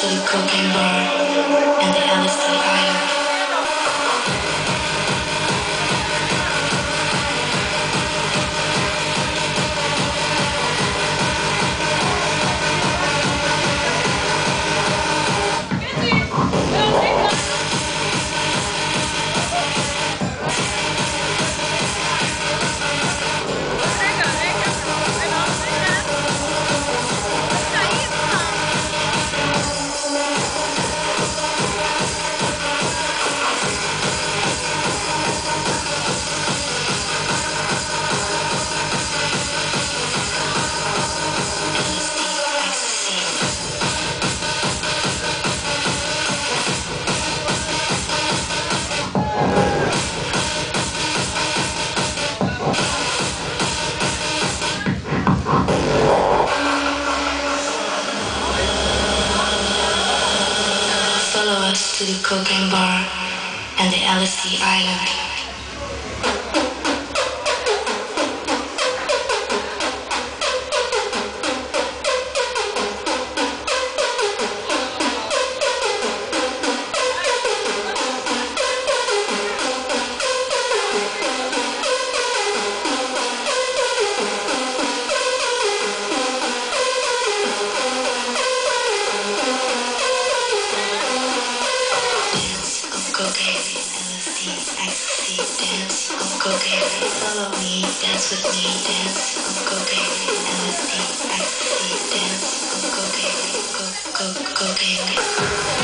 Absolute Cocaine Bar and the Alice Fire. to the cocaine bar and the LSD island. Ecstasy, dance, go, go, Follow me, dance with me, dance, of cocaine. LSD, ecstasy, dance, go, go, go, go, go